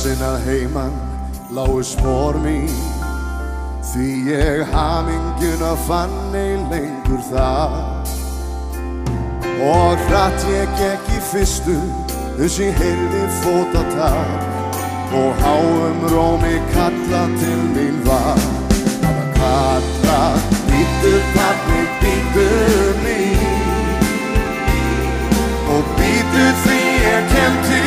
sinn að heiman lágu spór mín. Því ég haminguna fann ei lengur það Og hratt ég gekk í fyrstu þess ég heyrði fótatak. Og háum rómi kalla til mín var. Það var kalla, býttu pappi, býttu mín. Og býttu því ég kem til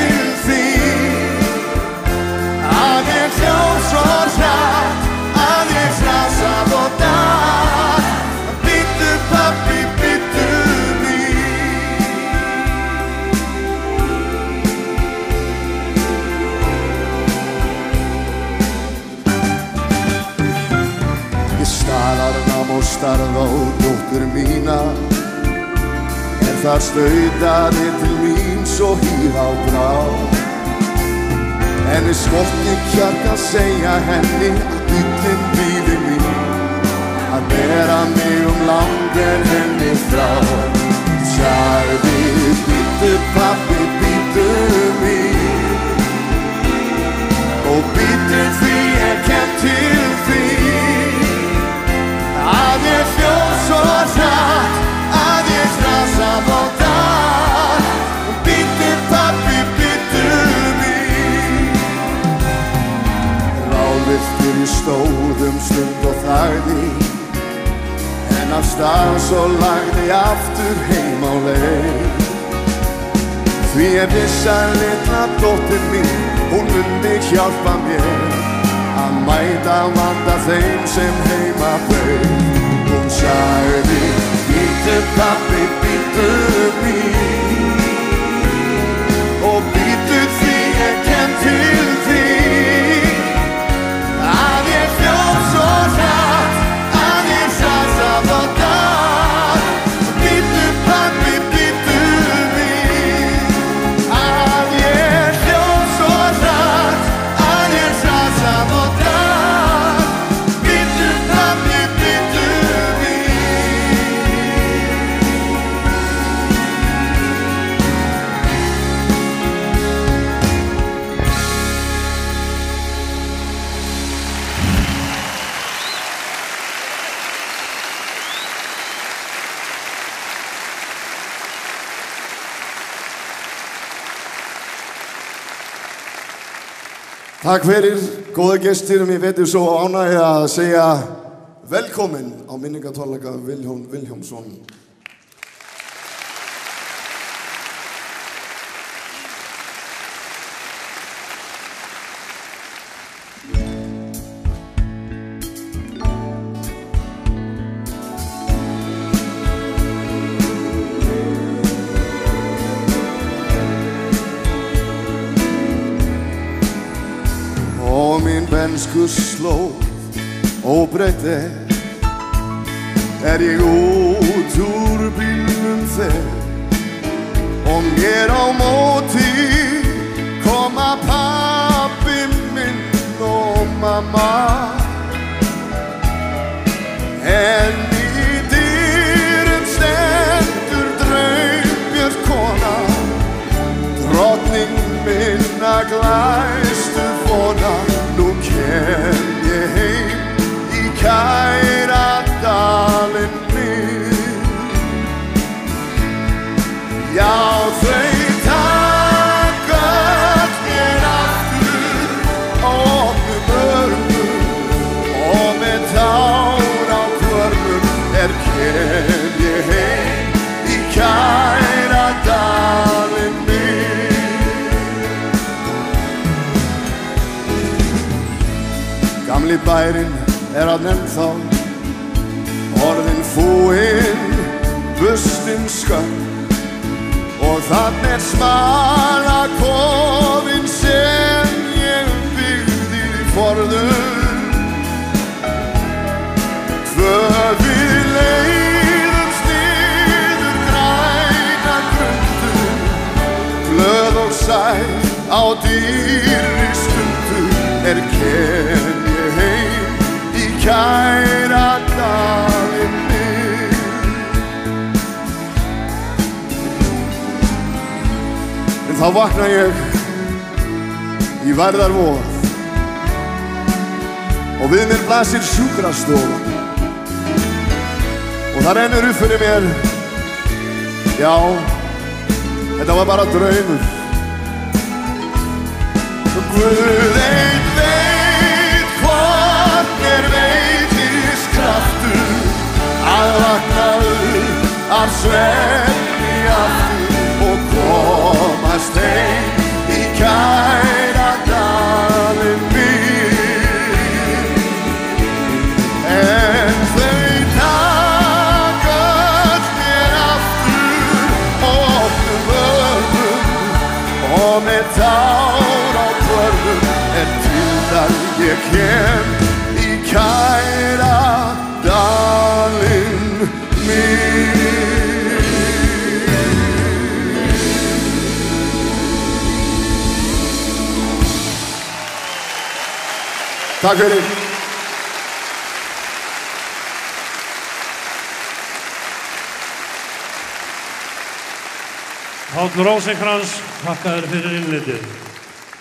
En þar stauðaði til mín svo hýr á brá. Henni skorti kjark að segja henni að byllin býði mín. Að bera mig um land en henni frá. Sagði býttu pappi, býttu mín. Og býttu því ég kem til því Að ég hljóð svo hratt þagði En af stað svo lagði aftur heim á leið. Því ég viss að litla dóttir mín Hún myndi hjálpa mér Að mæta vanda þeim sem heima bauð Hún sagði Býttu pappi, býttu mín Og býttu því ég kem til því Takk fyrir, góða gestir, mér veitum svo ánægja að segja velkomin á minningatónleika Viljón Viljómsson. Bensku slóð óbreytt er. Ég út úr bílnum þeir Og mér á móti koma pappi minn og mamma. En þann vakna ég í varðar vor og við mér blasir sjúkrastofa. Og það rennur upp fyrir mér. Já þetta var bara draumur. Guð stay. Takk fyrir. Páll Rósenkrans, þakka þér fyrir innlitið.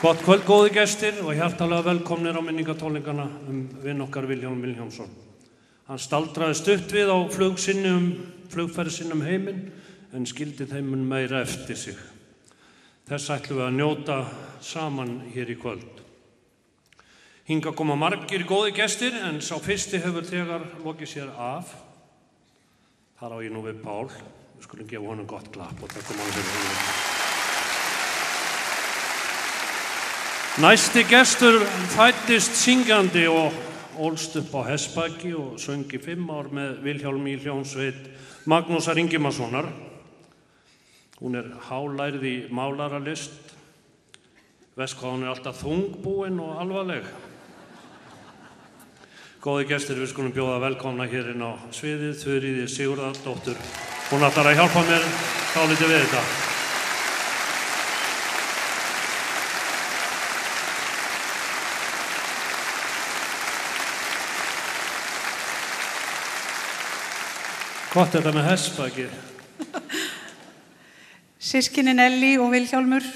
Gott kvöld, góði gestir og hjartalega velkomnir á minningatólingana um vinn okkar Vilján Viljámsson. Hann staldraði stutt við á flugferðsinnum heiminn en skildi þeimun meira eftir sig. Þess ætlum við að njóta saman hér í kvöld. Hinga koma margir góði gestir en sá fyrsti hefur þegar lokið sér af. Þar á ég nú við Pál. Við skulum gefa honum gott klapp og takkum fyrir honum. Næsti gestur fættist syngjandi og ólst upp á Hesbæki og söngi fimm ár með Vilhjálm í hljónsveit Magnúsar Ingimarssonar. Hún er hálærið í málaralist. Veist hvað hún er alltaf þungbúin og alvarleg. Góði gestur, við skulum bjóða velkomna hér inn á sviðið, Þurriði Sigurðardóttur. Hún ætlar að hjálpa mér þá litið við þetta. Hvort þetta með hessbæki? Sískinin Elli og Vilhjálmur,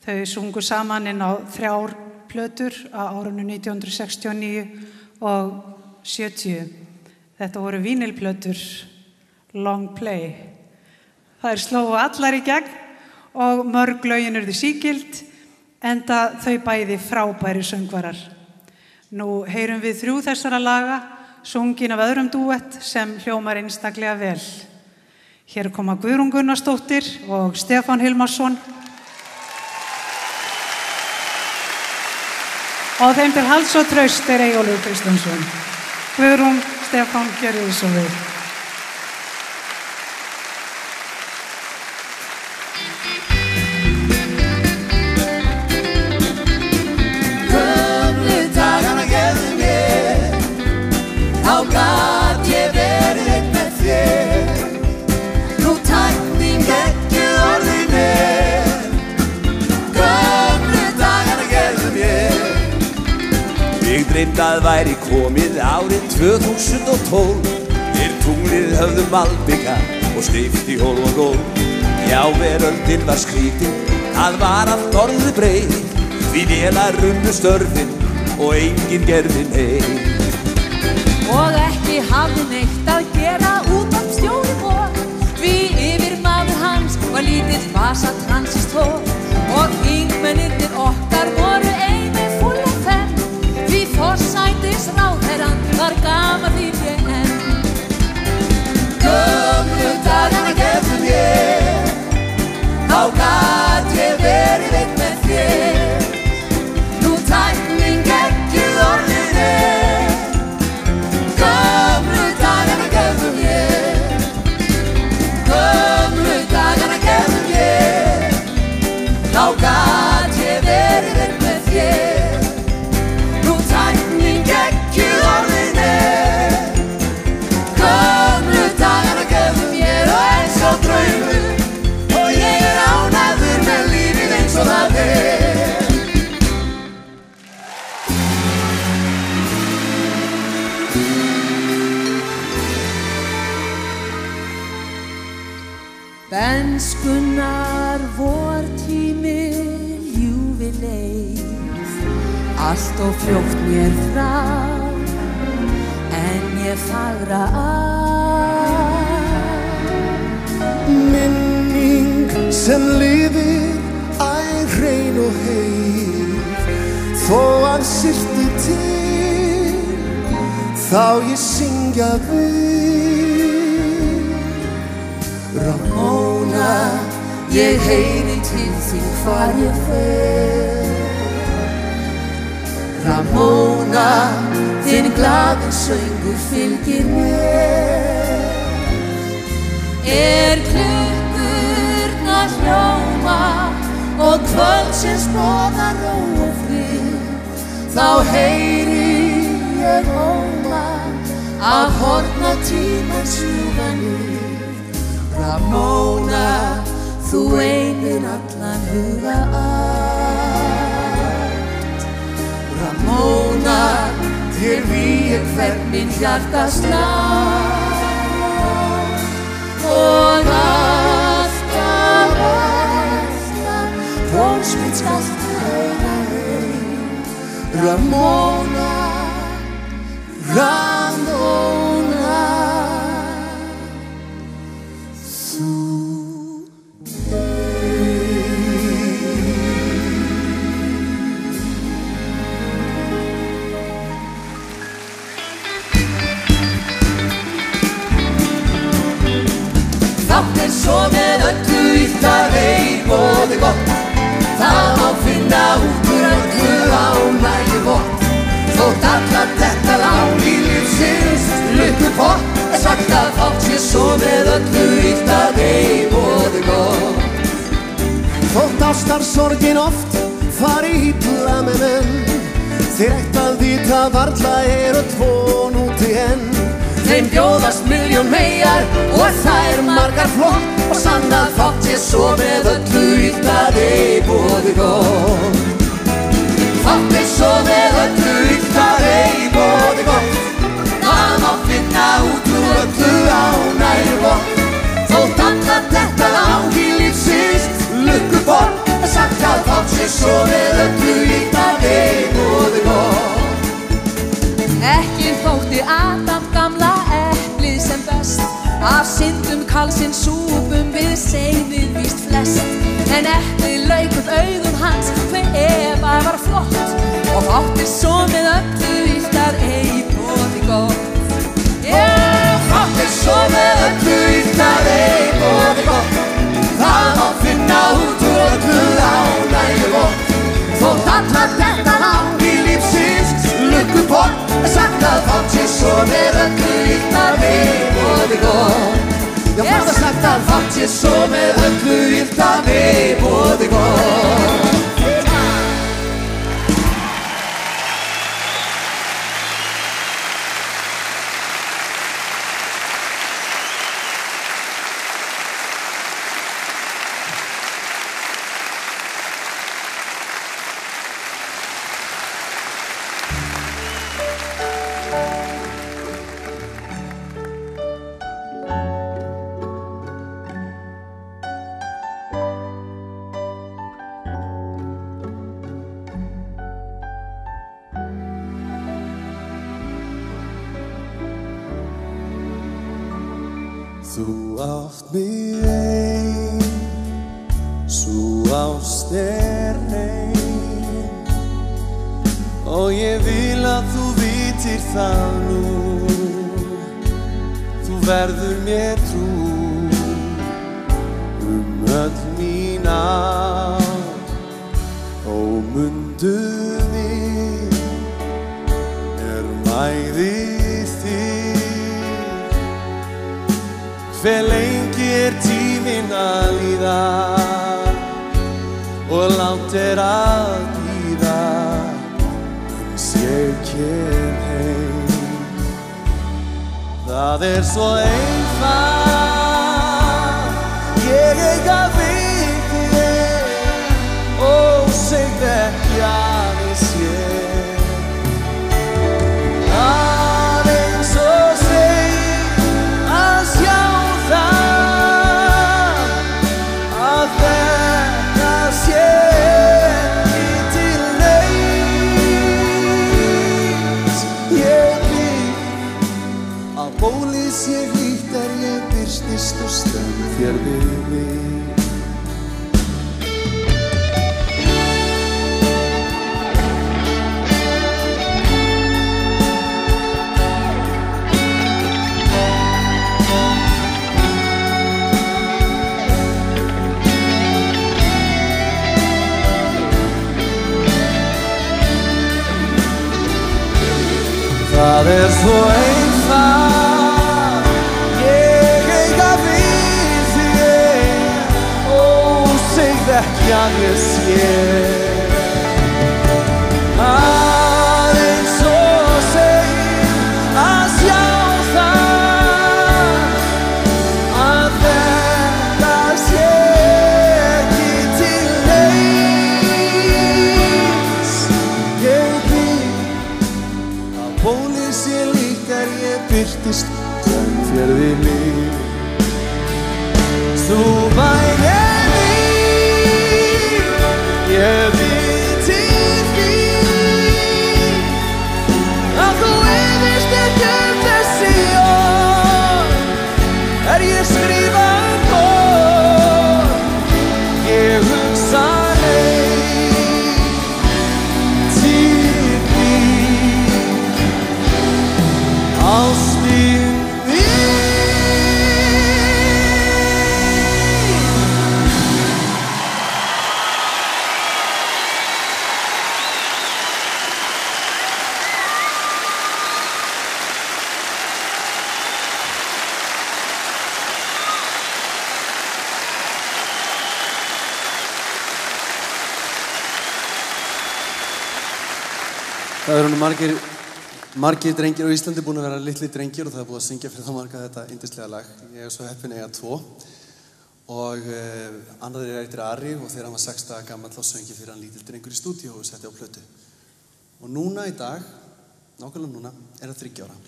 þau sungu saman inn á þrjár plötur á árunnu 1969 og 70. Þetta voru vínilplötur, long play. Það er slóðu allar í gegn og mörg lögin því síkild enda þau bæði frábæri söngvarar. Nú heyrum við þrjú þessara laga, sungin af öðrum dúett sem hljómar einstaklega vel. Hér koma Guðrún Gunnarsdóttir og Stefán Hilmarsson. Og þeim til hals og traust er Egilur Kristjánsson. Guðrún, Stefán, gerðu Ég dreymd að væri komið árið 2012 Er tunglið höfðum malbygga og stift í hól og gól. Já, veröldin var skrítin, það var allt orðið breið Því vélar rundu störfin og enginn gerði neitt. Og ekki hafði neitt að gera út af stjóri vor. Því yfir maður hans var lítill vasa transistor Og þingmennirnir ráðherran var gamar því ég enn Gömlu dagana allt og fljótt mér frá en ég fagra að. Minning sem lifir æg hrein og heil Þó að sýrti til Þá ég syngja við. Ramóna, ég heyri til þín hvar ég fer Ramóna, þinn glaðin söngur fylgir mér. Er klukkurna hljóma og kvöldsins bóða ró og frið Þá heyri ég óma af horna tímans ljúfanir Ramóna, þú einir allan huga átt Ramóna, þér við hvern minn hjarta slá. Og alltaf alltaf Rónsmynd svo með öllu illt að veik og þið gott Það má finna út úr öllu ánægi vott. Þótt allar þetta lán í lífsins lukku pott. Er sagt að fátt sé svo með öllu illt að veik og þið gott Þótt ástar sorgin oft fari með menn Þeir ætti að vita varla eru tvón úti enn. Þeim bjóðast miljón megar og þær margar flott Og sannað fátt sé svo með öllu að ei bóði gott. Fátt er svo með öllu að ei bóði gott. Það má finna út úr öllu ánægir gott. Þótt allar þetta langi lífsins lukku bort að fátt sé svo með öllu að ei bóði gott. Ekki þótti Adam gamla eplið sem best Af syndum kalsinn súpum við segðið víst flest. En eplið lauk upp augum hans hver Eva var flott. Og átti svo með öllu yltar ei bóði gott. Já, átti svo með öllu yltar ei bóði gott. Það má finna út úr öllu ánægju gott Þótt allar þetta langi lífsins lukku pott Er sagt að fátt sé svo með öllu illt að við bóði gott Já, það er sagt að fátt sé svo með öllu illt að við bóði eru margir, margir drengir á Íslandi búin að vera litli drengir og það er búið að syngja fyrir þá marga þetta yndislega lag. Ég er svo heppin eiga tvo og uh, annar er eittir Ari og þegar hann var 6 daga gammal þá söngi fyrir hann lítill drengur í stúdíu og setti á plötu. Og núna í dag, nákvæmlega núna, er það 30 ára.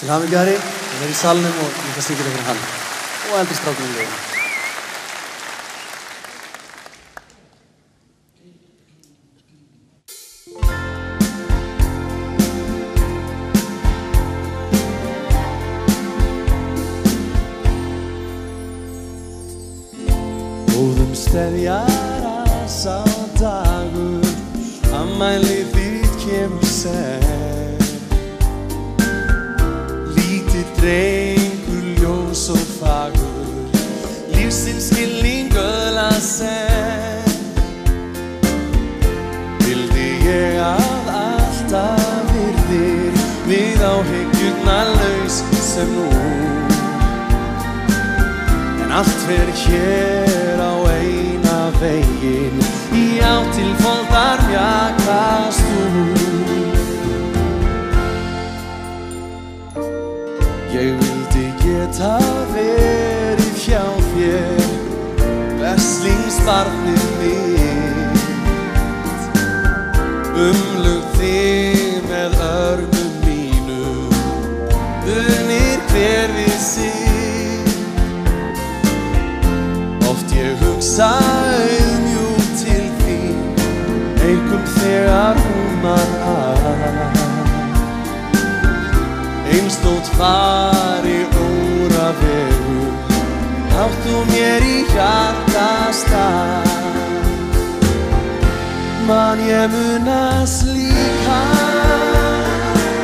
Til hafingju Ari, það er í salnum og ég ætla að syngja þetta fyrir hann og eldri strákunum í lögum. Góðum stefjara sá dagur Ammæli þitt kemur sem Lítið drengur ljós og fagur Lífsins skilning öðla sem Vildi ég að alltaf virðir Við áhyggjurna laus sem nú En allt fer hér veginn Í átt til foldar mjakast þú Ég vildi geta verið hjá þér Verslingsbarnið mitt. Umlug þig með örnum mínum Unir hver Oft ég hugsa auðmjúk til þín Einhvern þegar hún að. Einstótt fari óra vegu Áttu mér í hjartastað Man ég munast líka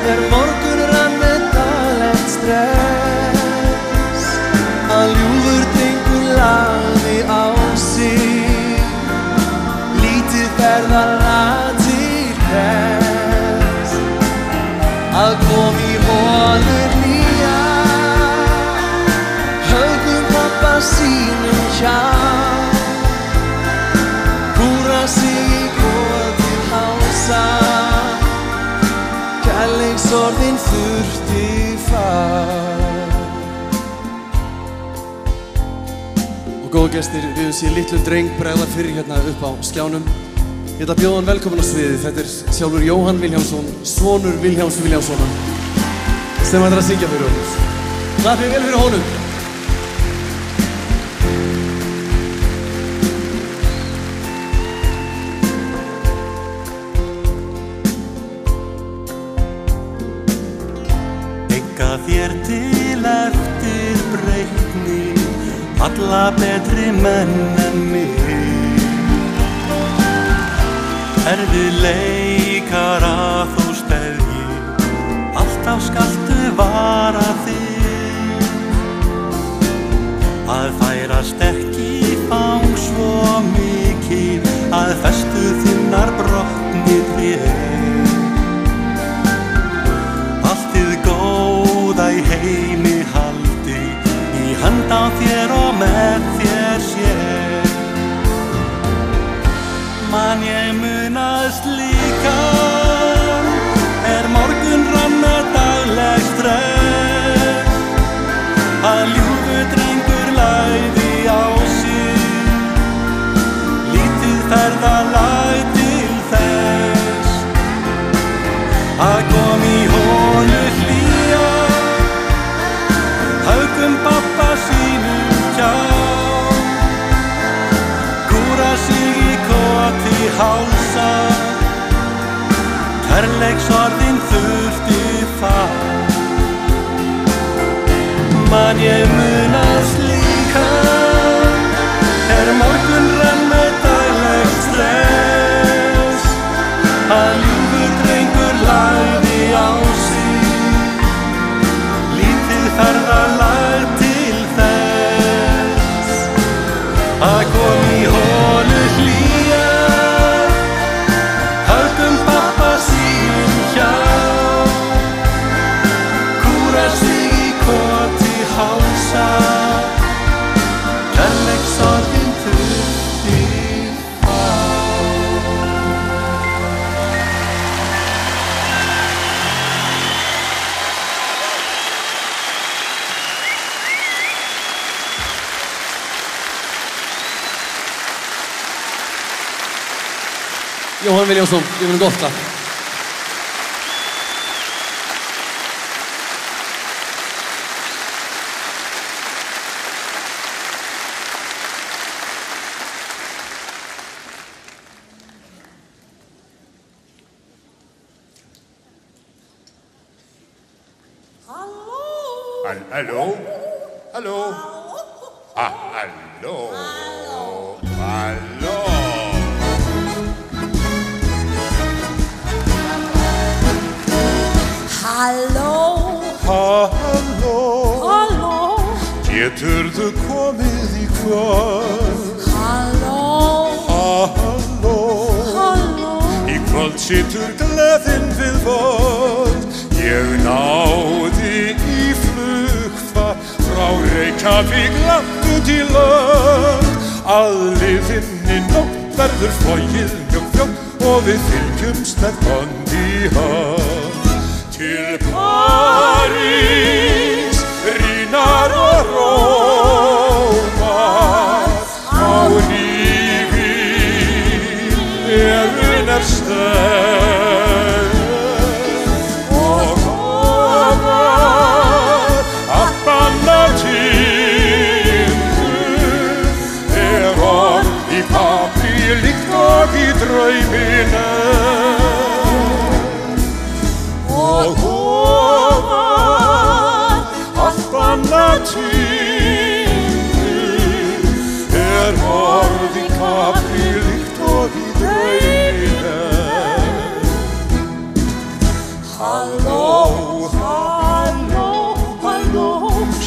Er morgun rann með daglegt stress Ferðalag til þess Að kom í holur nýja. Högum pappa sínum hjá. Húra sig í góð til hása. Kærleiksorðin þurfti far gestir, við höfum séð litlu dreng bregða fyrir hérna upp á skjánum. Ég ætla að bjóða hann velkomin á sviðið. Þetta er sjálfur Jóhann Viljámsson, svonur Viljáms Viljámssonar, sem ætlar að syngja fyrir okkur. Klappið vel fyrir honum. Enga þér til eftir breytni alla betri menn en mig Erfið leikara þó stefji alltaf skaltu vara þig. Að færast ekki fang svo mikið að festu þinnar brotni þér Alltið góða í heimi haldi í hand á þér og með Man ég munast líka Jóhann Viljánsson, ég Geturðu komið í kvöld? halló, Halló? halló? Í kvöld situr gleðin við völd. Ég náði í flugfar frá Reykjavík langt út í lönd Að liðinni nótt verður flóið mjög fljótt og við fylgjumst með í hönd. Til París, í pappi líkt og í drauminu er orð í pappi líkt og í drauminu Halló, Halló, halló,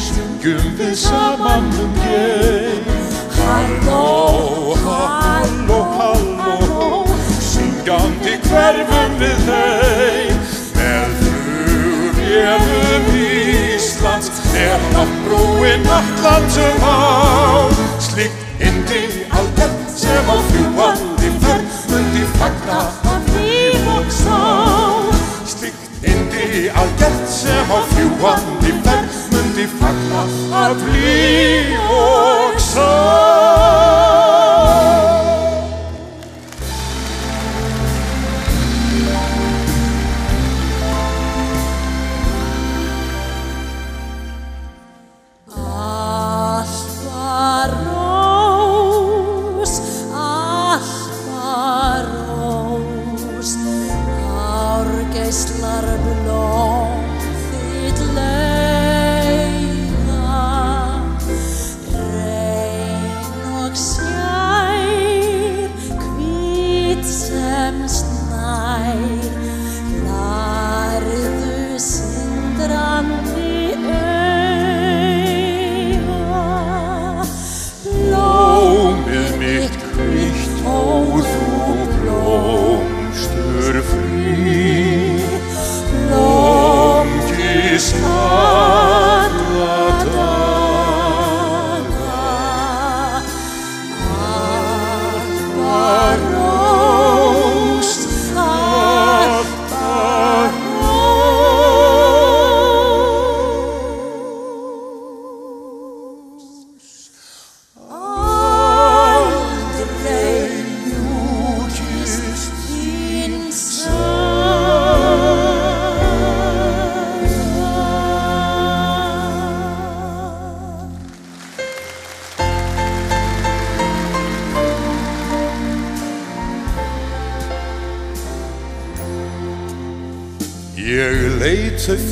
syngjum við saman um geim. Halló, halló, halló, syngjandi hverfum við þeim Með flugvélum Íslands er náttbrúin allandum á Slíkt indi algjörn sem á fljúandi förn mundi fagna af líf og sál Slíkt indi algjört sem á fljúandi ferð mundi fagna af líf og sál.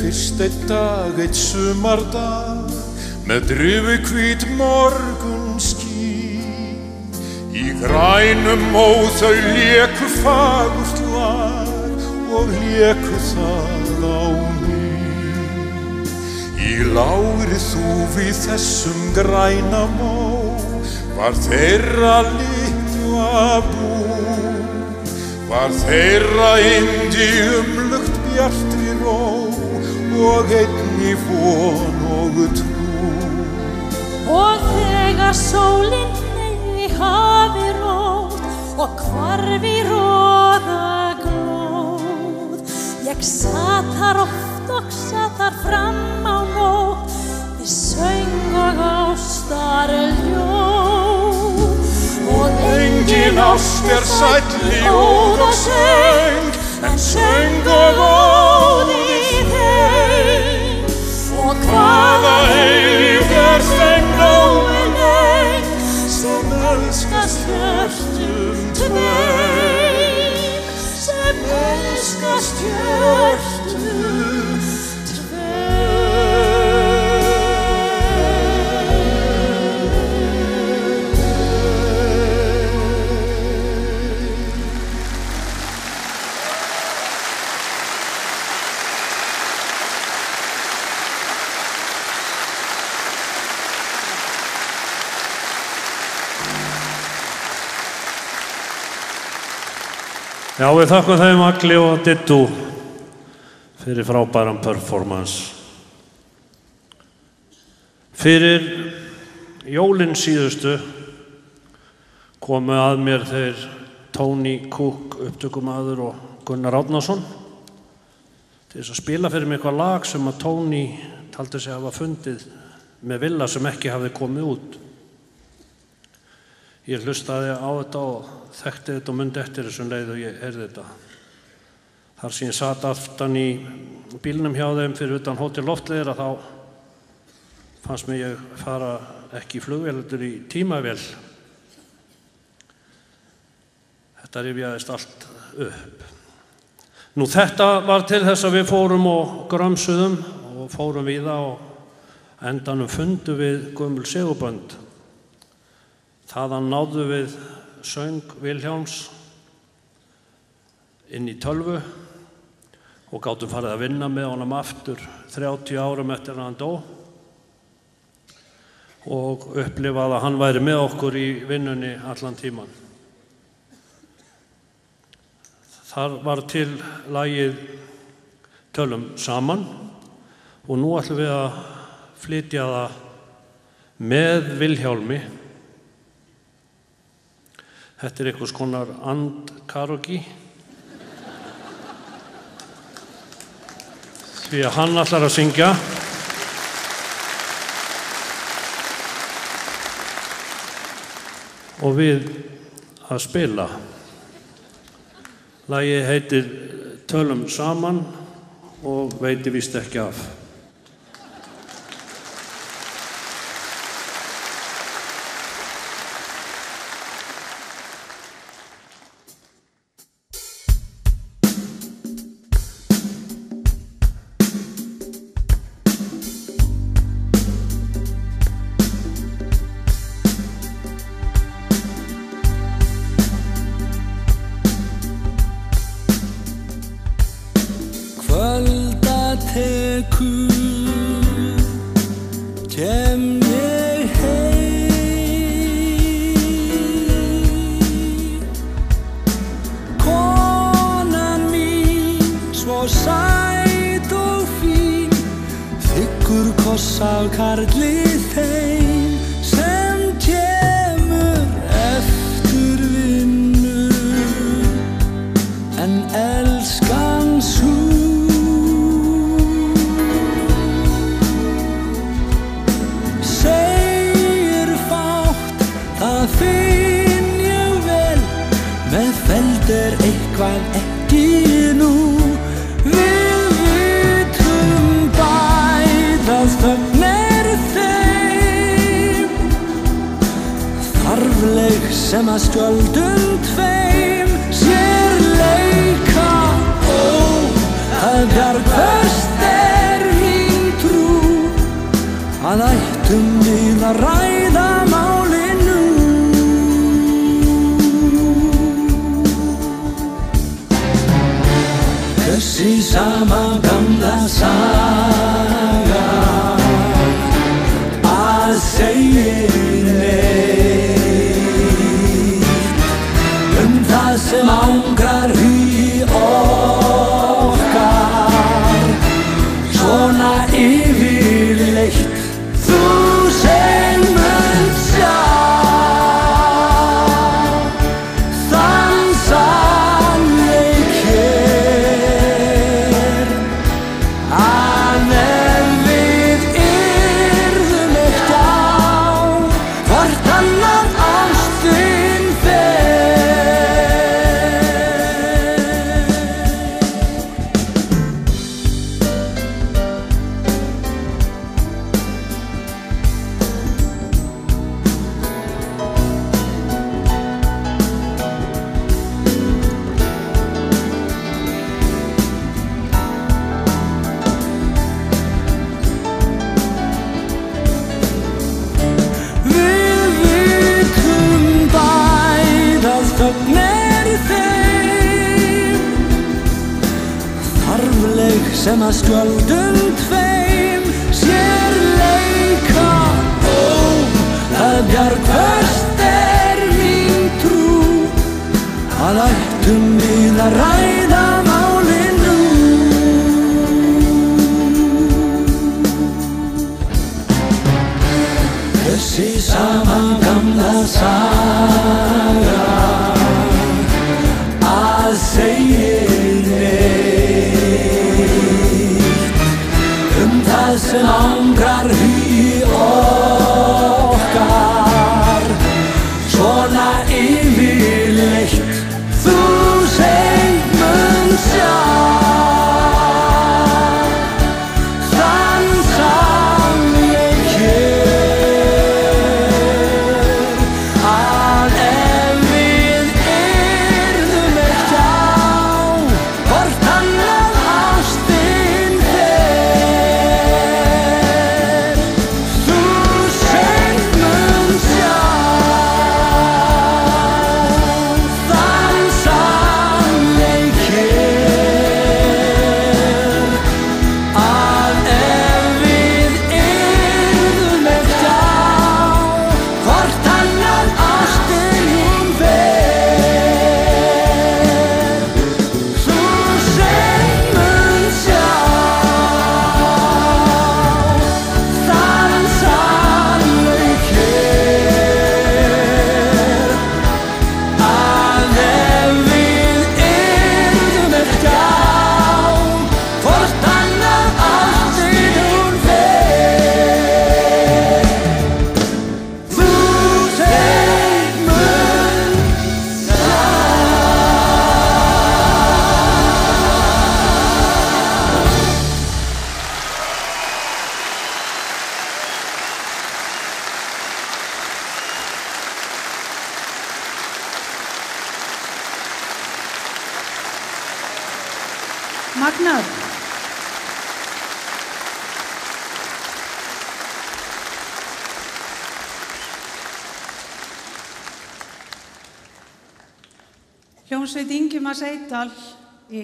Fyrst eitt dag, eitt sumardag með drifu hvít morgun ský. Í grænum og þau léku fagurt lag og léku það á ný. Í lári þú við þessum græna mó var þeirra litla bú. Var þeirra indi umlugt bjartri ró og einni von og trú. Og þegar sólinn neyði hafi rót og hvarfi róða glóð Ég satt þar oft og satt þar fram á nótt Við söng og ástar ljóð Og Engin ást er sæll í óð og söng, en söng og óð Verse no one else, so Já, við þakkum þeim Agli og Dittu fyrir frábæran performance. Fyrir jólinn síðustu komu að mér þeir Tony Cook, upptökumadur og Gunnar Átnason til þess að spila fyrir mig eitthvað lag sem að Tony taldi sig hafa fundið með villa sem ekki hafði komið út. Ég hlustaði á þetta og þekkti þetta og myndi eftir þessum leið og ég heyrði þetta. Þar sem ég satt aftan í bílnum hjá þeim fyrir utan hótel loftleðir að þá fannst mér ég fara ekki í er í tímavél. Þetta rifjaðist allt upp. Nú þetta var til þess að við fórum og grömsuðum og fórum við það og endanum fundu við gömul segubönd. Þaðan náðu við söng Vilhjáms inn í tölvu og gáttum farið að vinna með honum aftur 30 árum eftir að hann dó og upplifað að hann væri með okkur í vinnunni allan tíman. Þar var til lagið Tölum saman og nú ætlum við að flytja það með Vilhjálmi Þetta er einhvers konar and-karogi. Því að hann ætlar að syngja. Og við að spila. Lagi heitir Tölum saman og veiti vist ekki af.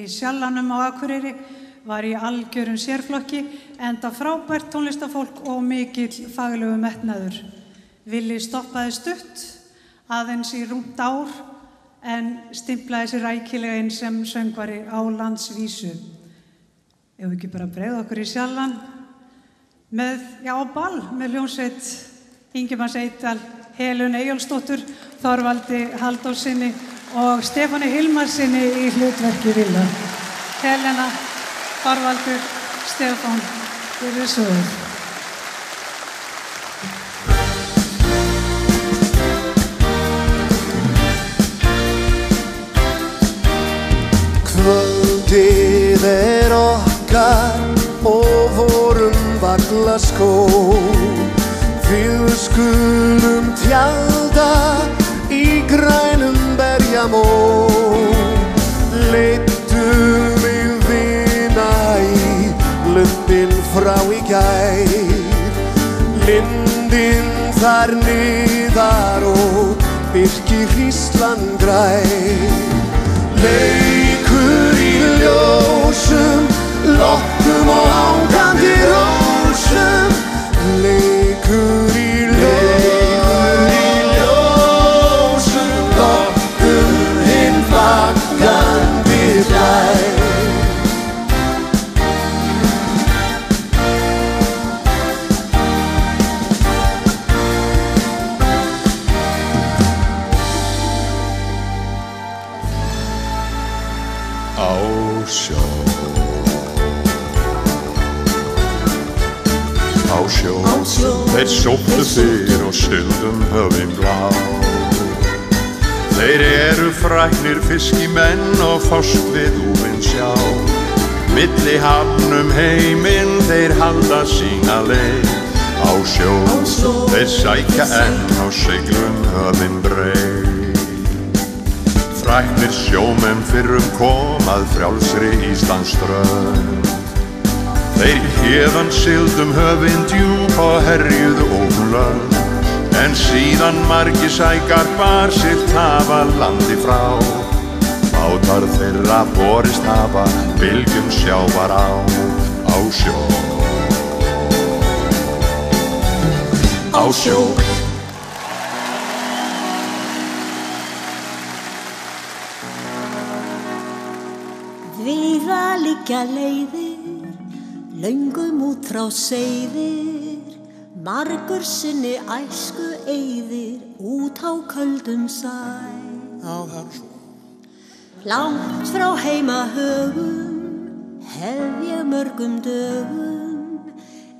í sjallanum á Akureyri, var í algjörum sérflokki, enda frábært tónlistafólk og mikill faglöfu metnaður. Vili stoppaði stutt, aðeins í rúmt ár, en stimplaði sér rækileginn sem söngvari á landsvísu. Ef við ekki bara bregða okkur í sjallan, með, já, bal, með hljómsveit Ingemanns Eital, Helun Eyjálfsdóttur, Þorvaldi Haldósinni og Stefáni Hilmarsinni í hlutverki Vila. Helena, Barvaldur, Stefán, þér er sögur. Kvöldið er okkar og vorum valla skó. Við skulum tjálta í grænum di amor Leiddu mig þínæ Lundin frá í gæ Lindin þar niðar og Byrki hríslan græ. Leikur í ljósum Lottum og ágandi rósum. Leikur Á sjó, Á sjó. þeir sóttu fyrr og stundum höfum blá. Þeir eru fræknir fiskimenn og fást við úvinn sjá. Milli hafnum heiminn þeir halda sína leið. Á sjó, þeir sækja enn á seglum höfinn breið. Fræknir sjómenn fyrrum komað frjálsri Íslandsströnd Þeir hérðan sildum höfinn djúb og herjuðu óglönd En síðan margi sækar bar sitt hafa landi frá. Bátar þeirra borist hafa bylgjum sjávar á Á sjó. Á sjó. Víða liggja leiðir, löngum út frá seiðir, margur sinni æsku eyðir, út á köldum sæ. Er svo Langt frá heima högum, hef ég mörgum dögum,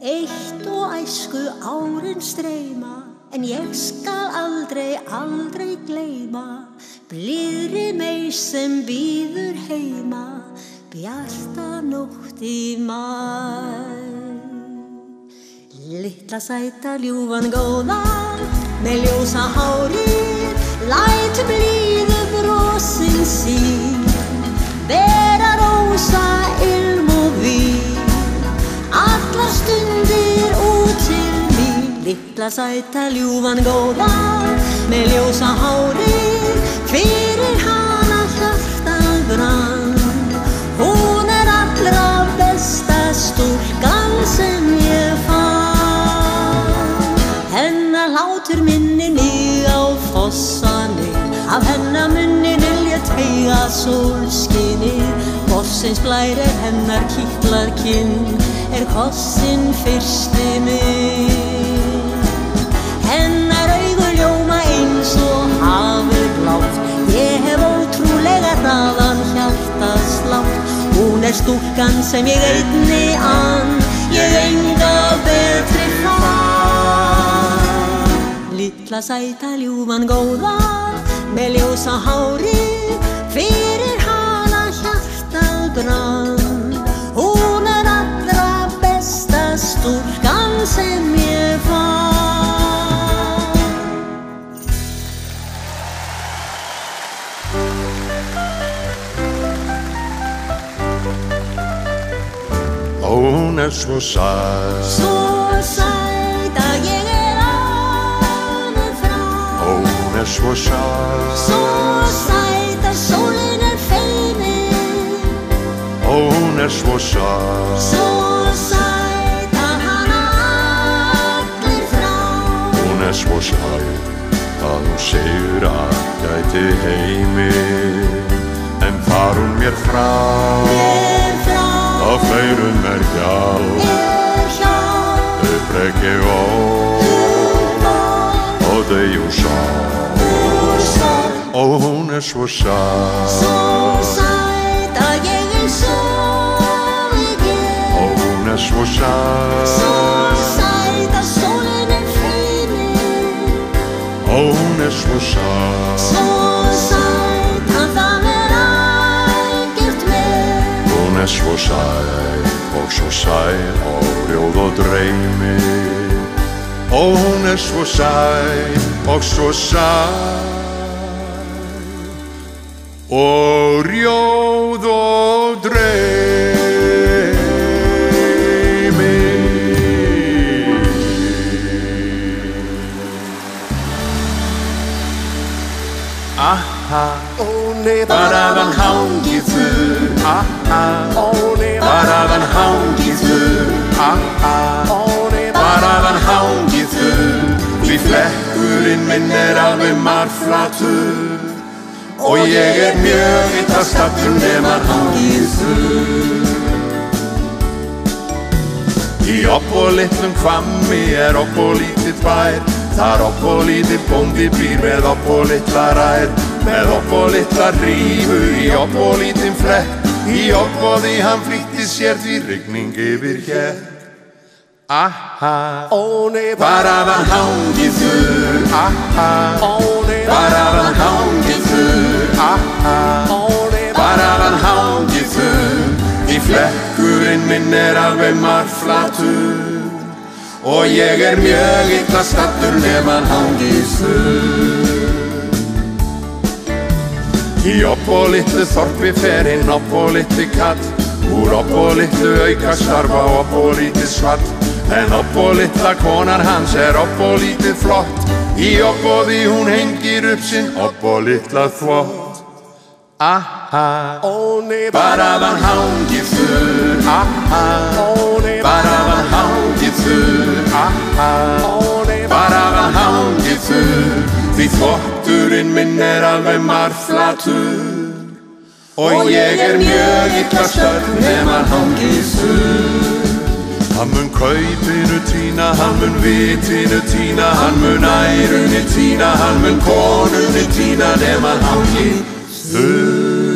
eitt og æsku árin streyma, en ég skal aldrei, aldrei gleyma, blíðri mei sem býður heima, bjarta nótt í mæ. Littla sæta ljúfan góða, með ljósa hárið, læt blíðu brosin sín, bera rósa ilm og vín, allar stundir út til mín. Littla sæta ljúfan góða, með ljósa hárið, fyrir hana allra besta stúlkan sem ég fann. Hennar hlátur minni mig á fossanni, af hennar munni ég teiga sólskinni. Bossins blær er hennar kýtlar kinn, er kossin fyrsti minn. Hennar augu ljóma eins og hafur blátt Ég hef ótrúlega hjartaslátt Hún er stúlkan sem ég einni ann Ég enga betri fann Littla sæta ljúfan góða Með ljósa hári Fyrir hana hjartað brann Hún er svo sæt Svo sæt að ég er alveg frá Hún er svo sæt Svo sæt að sólin er feimin Hún er svo sæt Svo sæt að hana allir frá Hún er svo sæt að hún segir að gæti heimi En far hún mér frá Mér frá Á fleirum er hjá er hjá Upprek ég ó Og þau og sá Svo Og hún er svo sæt Svo sæt er svo sæl og svo sæl og rjóð og dreymi. Og hún er svo sæl og svo sæl og rjóð og dreymi. Aha, ó neyðar að hann hangi bara Ó nei, bara þann hangið þurr Því flekkurinn minn er alveg marflatur Og ég er mjög illa stattur nema hangið þurr Í opp og litlum kvammi er opp og lítill bær Þar opp og lítill bóndi býr með opp og litla rær Með opp og litla rífu í opp og lítinn flekk Í því hann flýtti sér því rigning yfir hér. Aha, Ó nei, bara þann hangið þurr. Aha, Ó nei, bara þann hangið þurr. Aha, Ó nei, bara þann hangið þurr. Því flekkurinn minn er alveg marflatur. Og ég er mjög illa stattur nema hann hangið þurr Í opp og litlu þorpi fer hinn opp og litlu kall Úr opp og litlu auka starfa opp og lítið svall En opp og litla konar hans er opp og lítið flott. Í opp og því hún hengir upp sinn opp og litla þvott. Aha, bara þann hangið þurr Aha, bara þann hangið þurr Aha, bara þann hangið þurr Því þvotturinn minn er alveg marflatur. Og ég er mjög illa stöld nema hangið þurr Hann mun kaupinu týna, hann mun vitinu týna, hann mun ærunni týna, hann mun konunni týna nema hangið þurr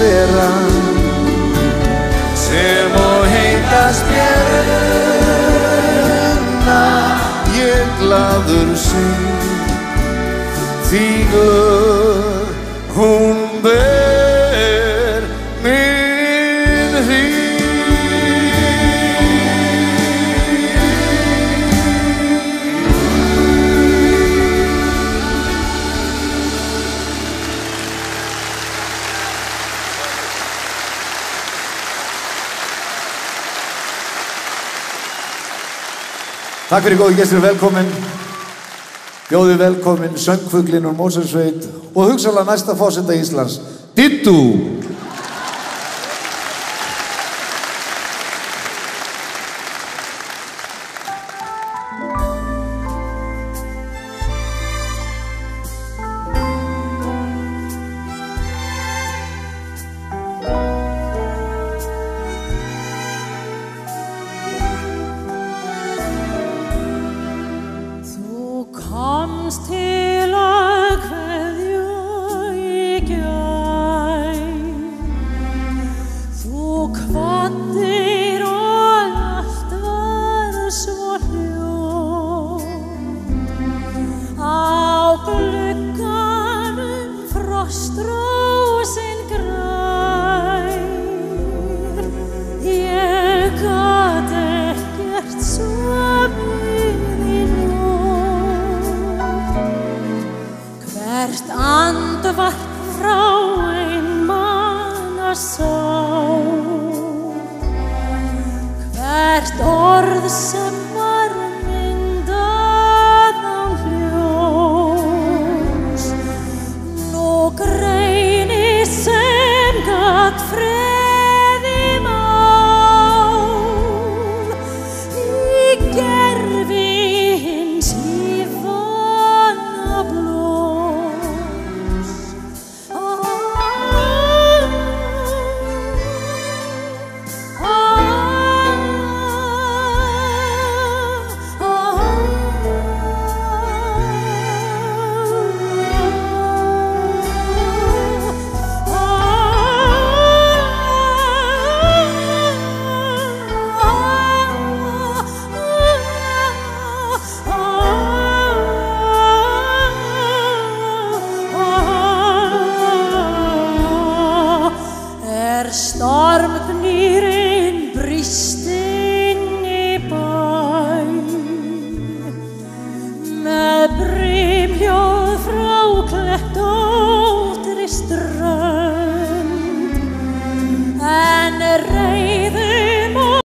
vera sem og heita spjörna ég gladur sig því Guð Takk fyrir góði gestur, velkomin. Bjóði velkomin söngfuglinn úr Mósersveit og hugsalega næsta fósenda Íslands, Dittu.